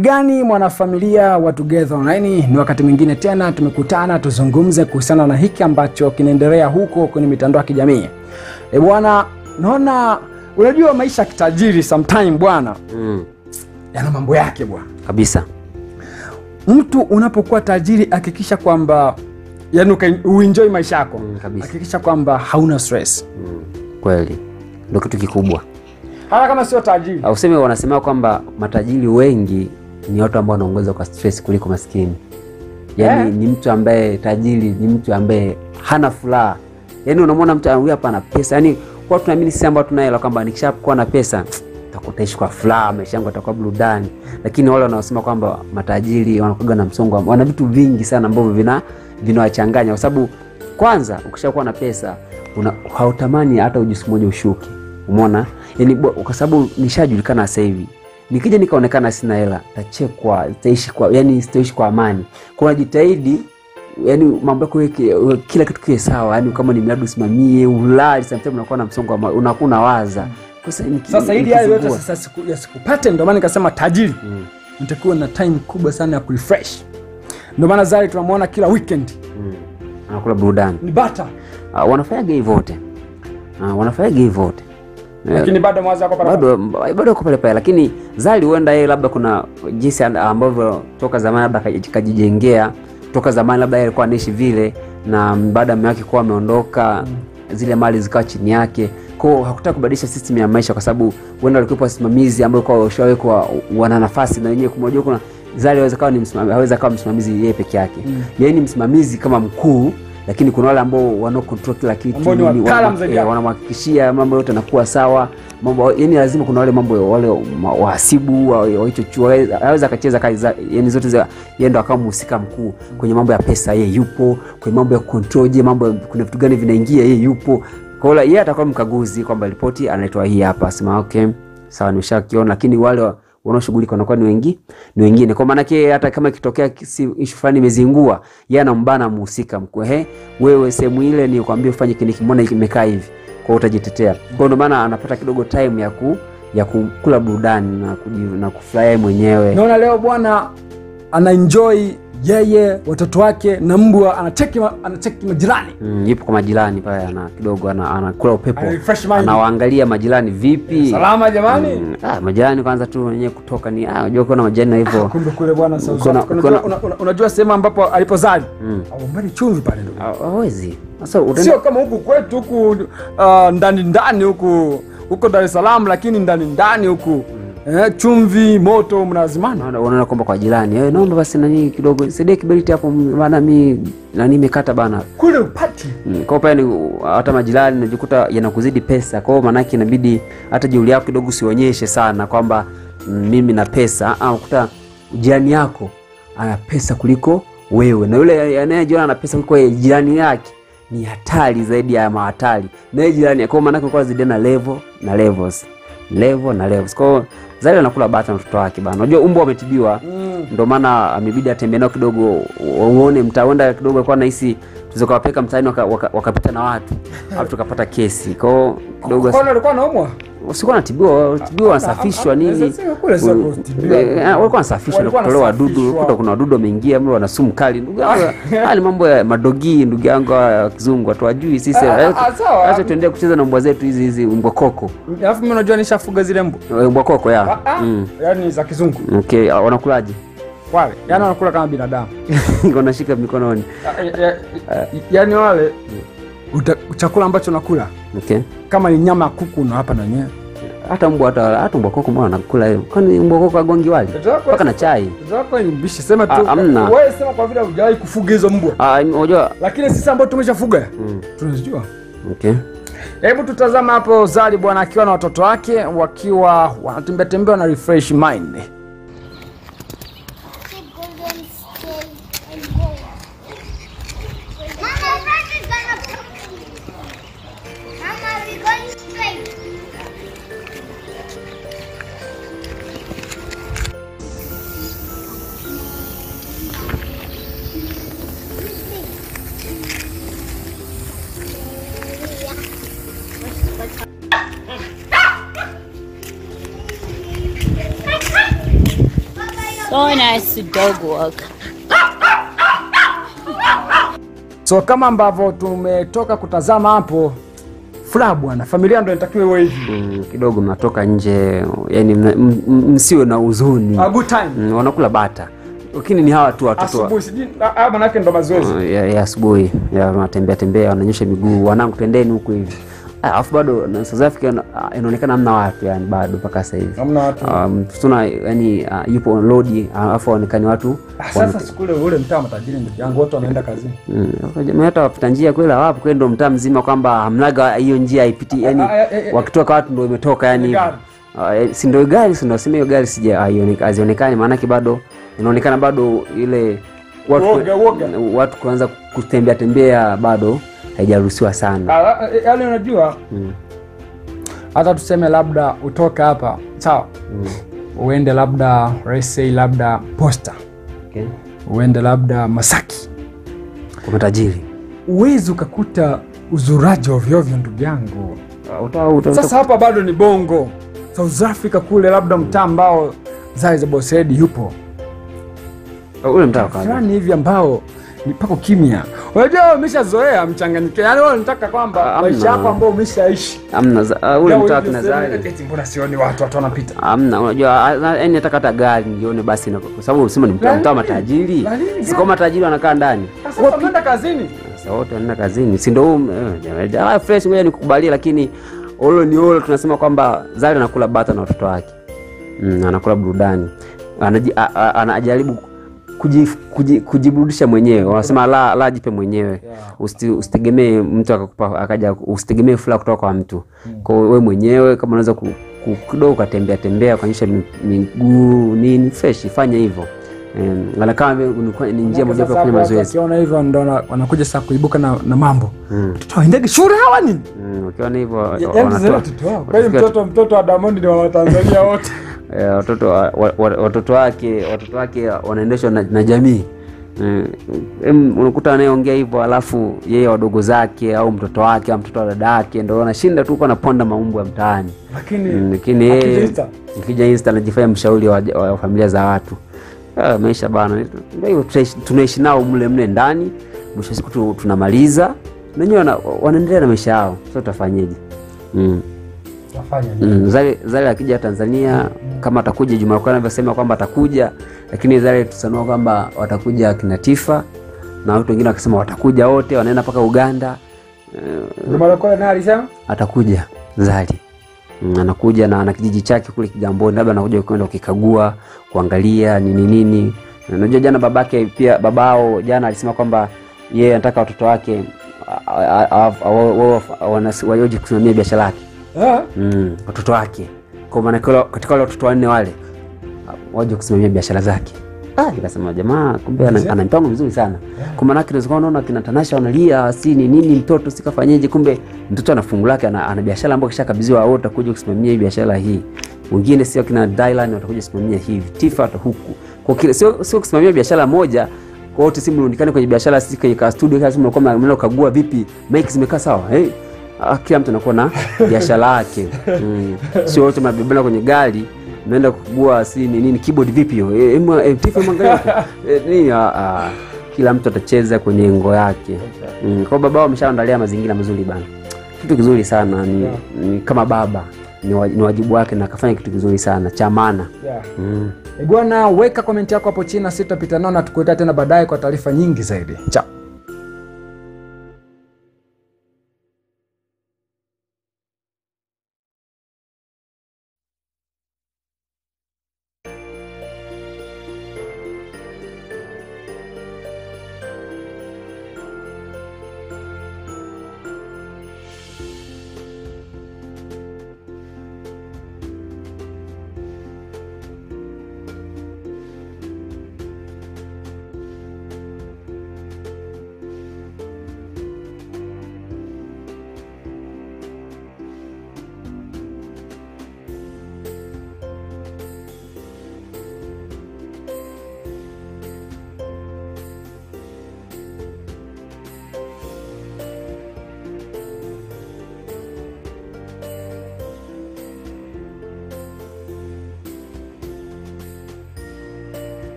gani mwanafamilia wa Together Online, ni wakati mwingine tena tumekutana tuzungumze kuhusiana na hiki ambacho kinaendelea huko kwenye mitandao ya kijamii. E bwana, naona unajua maisha ya kitajiri sometime bwana Mm, yana mambo yake bwana. kabisa. Mtu unapokuwa tajiri, hakikisha kwamba yani uenjoy maisha yako, Mm, hakikisha kwamba hauna stress, Mm, kweli ndio kitu kikubwa. hata kama sio tajiri. Useme wanasema kwamba matajiri wengi ni watu ambao wanaongoza kwa stress kuliko maskini. Yaani yeah. ni mtu ambaye tajiri ni mtu ambaye hana furaha. Yaani unamwona mtu huyu hapa ana pesa. Yaani kwa tunaamini sisi ambao tuna hela kwamba nikishakuwa na pesa takutaishi kwa furaha, maisha yangu yatakuwa burudani. Lakini wale wanaosema kwamba matajiri wanakuwa na msongo, wana vitu vingi sana ambavyo vina vinawachanganya kwa sababu kwanza ukishakuwa na pesa una, hautamani hata ujisimu moja ushuke. Umeona? Yaani kwa sababu nishajulikana sasa hivi nikija nikaonekana sina hela tachekwa taishi kwa yani sitaishi kwa amani. Kwa unajitahidi yani mambo yako kila kitu kiwe sawa yani kama ni mradi usimamie ulali sometimes unakuwa na msongo wa unakuwa unawaza. Sasa hili hayo yote sasa siku, yasikupate, ndio maana nikasema tajiri. Mm, nitakuwa na time kubwa sana ya kurefresh. Ndio maana Zari tunamwona kila weekend. Mm. anakula burudani. Ni bata, uh, wanafanyaga hivyo wote uh, wanafanyaga hivyo wote Lakini bado mwanzo yako pale bado bado yuko pale pale, lakini Zari huenda yeye labda kuna jinsi ambavyo toka zamani labda kajijengea toka zamani, labda yeye alikuwa anaishi vile, na baada ya mume wake kuwa ameondoka zile mali zikawa chini yake, kwao hakutaka kubadilisha system ya maisha, kwa sababu huenda walikuwa wasimamizi ambao kwa washawekwa wana nafasi na wenyewe kumwajua kuna Zari aweza kawa ni msimamizi, aweza kawa msimamizi yeye peke yake. Mm. yeye ni msimamizi kama mkuu lakini kuna wale ambao wanao control kila kitu eh, wanamhakikishia mambo yote yanakuwa sawa. Mambo yani lazima kuna wale mambo wale wahasibu wa hicho chuo aweza akacheza kazi yani zote za yeye ndo akawa mhusika mkuu kwenye mambo ya pesa yeye yupo. Kwenye mambo ya control je mambo kuna vitu gani vinaingia yeye yupo. Kwa hiyo yeye atakuwa mkaguzi kwamba ripoti anaitoa hii hapa sema okay sawa nimeshakiona. Lakini wale wa- wanaoshughulika wanakuwa ni wengi ni wengine. Kwa maana yake hata kama ikitokea issue fulani imezingua yeye anambana mhusika mkuu ehe, wewe sehemu ile ni kwambia ufanye kile kimona imekaa hivi? Kwa utajitetea. Kwa ndio maana anapata kidogo time ya ku ya kukula burudani na kuji- na kufurahia mwenyewe. Naona leo bwana ana enjoy yeye, watoto wake na mbwa, anacheki ma- anacheki majirani, mm, yupo kwa majirani pale ana kidogo ana- anakula upepo. Ana anawaangalia majirani vipi? Salama jamani. Mm, ah, majirani kwanza tu wenyewe kutoka ni ah, unajua kuna majirani na hivyo. Kumbe kule bwana sasa Kuna- Unajua- sehemu ambapo alipozali? Mm. aumbali chumvi pale ndugu. Hawezi. Sasa Sio kama huku kwetu huku uh, ndani ndani huku huko Dar es Salaam, lakini ndani ndani huku eh, chumvi moto mnazimana. wanaona kwamba kwa jirani. "Eh, naomba basi nani kidogo saidie kiberiti hapo maana mi nani imekata bana. Kule upati. Mm, kwa pale ni hata majirani najikuta yanakuzidi pesa. Kwao maanake inabidi hata jeuli yako kidogo usionyeshe sana kwamba mm, mimi na pesa. Ah, kuta jirani yako ana pesa kuliko wewe. Na yule anayejiona ana pesa kuliko jirani yake ni hatari zaidi ya mahatari. Na jirani kwao maanake zidi zidiana level na levels level na levo. kwao zaidi anakula bata na mtoto wake bana unajua umbo ametibiwa mm. ndio maana amebidi atembee nao kidogo uone mtaenda kidogo alikuwa nahisi tuweza kuwapeka mtaani wakapita waka, waka na watu alafu tukapata kesi kwao kidogo alikuwa anaumwa? sikuwa natibiwa tibiwa wanasafishwa ah, nini kule sasa U- kutibiwa. eh, eh, walikuwa wanasafishwa na kutolewa wadudu wanasafishwa. kuta kuna wadudu wameingia mle wana sumu kali ndugu yangu haya ni mambo ya madogii ndugu yangu ya kizungu watu wajui sisi Ah, ah, ah, acha tuendelee kucheza na mbwa zetu hizi hizi mbwa koko Alafu mimi unajua nishafuga zile mbwa. Eh, mbwa koko ya Ah, ah, mm. Yaani za kizungu. okay ah, wanakulaje Wale. Yaani wanakula kama binadamu. wanashika mikononi yani ya- ya- wale uta, chakula ambacho nakula okay kama ni nyama ya kuku na hapa na wenyewe. hata mbwa hata hata mbwa koko mbona anakula hiyo kwani mbwa koko agongi wali mpaka na chai Zako ni mbishi sema tu. Ah, hamna. Wewe sema kwa vile hujawahi kufuga hizo mbwa. Ah, unajua Lakini sisi ambao tumeshafuga mm. tunazijua. okay Hebu tutazama hapo Zari bwana akiwa na watoto wake wakiwa wanatembea tembea na refresh mind. Nice dog walk. So kama ambavyo tumetoka kutazama hapo, furaha bwana, familia ndo inatakiwa iwe hivi. mm, kidogo mnatoka nje yani msiwe na huzuni A good time. mm, wanakula bata lakini ni hawa tu watoto Asubuhi sijui ndo mazoezi. Uh, ya, ya asubuhi ya wanatembea tembea wananyosha miguu wanangu twendeni huku hivi alafu bado na South Africa ah, inaonekana hamna watu yani bado mpaka sasa hivi Hamna watu. um, tuna yani uh, yupo on load ah, alafu aonekani watu Ah, Sasa siku ile ule mtaa matajiri ndugu yangu watu wanaenda kazini. Mm, hata wapita njia kweli wapo kweli ndo mtaa mzima kwamba hamnaga hiyo njia haipiti yani Ah, ah, eh, eh, wakitoka watu ndo imetoka yani Uh. Ah, eh, si ndio gari si ndio sema hiyo gari sija hazionekani maanake bado inaonekana bado ile watu, Woga, woga. watu kuanza kutembea tembea bado haijaruhusiwa sana yale, ah, eh, Yaani unajua hata tuseme labda utoke hapa sawa, mm. uende labda rese labda Posta, okay. uende labda Masaki, kwa matajiri uwezi ukakuta uzuraji ovyoovyo ndugu yangu. Ah, Sasa hapa bado ni bongo. South Africa kule labda mtaa ambao Zai za Bosedi yupo ule mtaa fulani hivi ambao pako kimya. Unajua umeshazoea mchanganyiko, yaani wewe unataka kwamba Ah, maisha yako ambao umeshaishi. Amna za- ah, ule kina sehemu, Zari eti mbona sioni watu watu wanapita. Amna unajua ah, na- yani nataka hata gari nione basi na- kwa sababu usema ni mtaa matajiri. La nini si gari? kwa matajiri wanakaa ndani. Unaenda kazini? Sasa wote wanaenda kazini. Si ndo huu, eh, ah, fresh ngoja nikukubalie lakini olo ni olo tunasema kwamba Zari anakula bata na watoto wake. Mm, anakula burudani. Anaji, kuji, kuji, kujiburudisha mwenyewe. Wanasema la, la jipe mwenyewe. Usi- usitegemee mtu akakupa akaja usitegemee furaha kutoka kwa mtu. Kwa hiyo wewe mwenyewe kama unaweza kidogo ukatembea tembea ukanyosha miguu nini fresh fanya hivyo. Na kama ni njia moja ya kufanya mazoezi. wakiona hivyo ndo wanakuja sasa kuibuka na, na mambo. Mtoto waendege shule hawa nini? Mm, ukiona hivyo yaani mtoto mtoto wa Diamond ni wa wote eh, watoto wa- wa- wa- watoto wake watoto wake wanaendeshwa na, na jamii. Mm, unakuta anayeongea hivyo alafu yeye wadogo zake au mtoto wake au mtoto wa dada yake ndo anashinda tu kwa anaponda maumbo ya mtaani. Lakini Mm, yeye Insta. ikija insta anajifanya mshauri wa, wa familia za watu. Ah, maisha bana ndo hivyo tunaishi- nao mle mle ndani mwisho siku tunamaliza. Nanyewe wanaendelea na maisha yao so tutafanyeje? Mm. Mm, Zari, Zari akija Tanzania kama atakuja Juma anavyosema kwamba atakuja, lakini Zari tusanua kwamba watakuja kina Tifa na watu wengine wakisema watakuja wote, wanaenda mpaka Uganda. Eh, alisema atakuja Zari mm, anakuja na ana kijiji chake kule Kigamboni, labda anakuja kwenda ukikagua kuangalia nini nini. Unajua jana babake pia babao jana alisema kwamba yeye anataka watoto wake a- a- a- a- wa- wa- wanas- waje kusimamia biashara yake Ah, mm, watoto wake. Kwa maana kwa katika wale watoto wanne wale waje kusimamia biashara zake. Ah, nikasema jamaa kumbe ana, mpango mzuri sana. Kwa maana yake unaona kina Tanasha wanalia si ni nini mtoto sikafanyeje kumbe mtoto ana fungu lake ana, biashara ambayo kishakabidhiwa wao watakuja kusimamia hii biashara hii. Wengine sio kina Dylan watakuja kusimamia hivi. Tifa hata huku. Kwa kile sio sio kusimamia biashara moja kwa wote si mrundikane kwenye biashara sisi kwenye studio kama mnakuwa mnaenda vipi mic zimekaa sawa hey, Ah, kila mtu anakuwa na biashara yake mm. sio wote mnabebana kwenye gari naenda kugua si ni nini keyboard vipi hiyo eh, eh, mwangalia huko. eh, nini ah, ah. kila mtu atacheza kwenye ngo yake mm. kwa baba ameshaandalia mazingira mazuri bana kitu kizuri sana ni, ni kama baba ni, wa, ni wajibu wake na akafanya kitu kizuri sana cha maana yeah. mm. Bwana, weka komenti yako hapo chini na sitapita nao na tukuletea tena baadaye kwa taarifa nyingi zaidi. Chao.